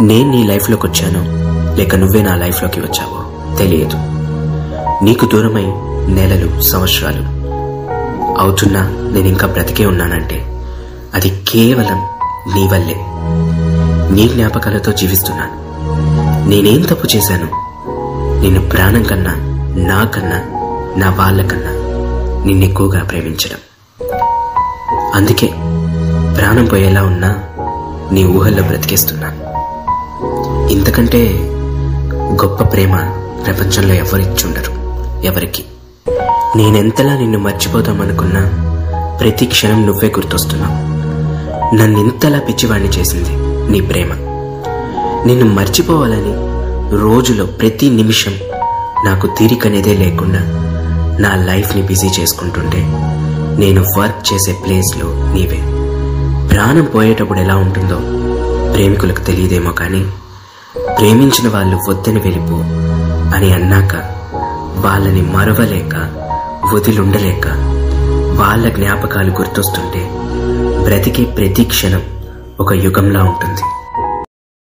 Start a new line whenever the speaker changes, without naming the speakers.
నేను నీ లైఫ్లోకి వచ్చాను. లేక నువ్వే నా లైఫ్లోకి వచ్చావో తెలియదు. నీకు దూరమై నెలలు సంవత్సరాలు అవుతున్నా నేను ఇంకా బ్రతికే ఉన్నానంటే అది కేవలం నీ వల్లే. నీ జ్ఞాపకాలతో జీవిస్తున్నాను. నేనేం తప్పు చేశాను? నిన్ను ప్రాణం కన్నా నాకన్నా నా వాళ్ళకన్నా నిన్నెక్కువగా ప్రేమించడం. అందుకే ప్రాణం పోయేలా ఉన్నా నీ ఊహల్లో బ్రతికేస్తున్నా. ఇంతకంటే గొప్ప ప్రేమ ప్రపంచంలో ఎవరిచ్చుండరు ఎవరికి? నేనెంతలా నిన్ను మర్చిపోదామనుకున్నా ప్రతి క్షణం నువ్వే గుర్తొస్తున్నావు. నన్ను ఇంతలా పిచ్చివాణ్ణి చేసింది నీ ప్రేమ. నిన్ను మర్చిపోవాలని రోజులో ప్రతి నిమిషం నాకు తీరికనేదే లేకుండా నా లైఫ్ని బిజీ చేసుకుంటుంటే నేను వర్క్ చేసే ప్లేస్లో నీవే. ప్రాణం పోయేటప్పుడు ఎలా ఉంటుందో ప్రేమికులకు తెలియదేమో కానీ ప్రేమించిన వాళ్ళు వద్దని వెళ్ళిపో అని అన్నాక వాళ్ళని మరవలేక వదిలుండలేక వాళ్ళ జ్ఞాపకాలు గుర్తొస్తుంటే బ్రతికే ప్రతి క్షణం ఒక యుగంలా ఉంటుంది.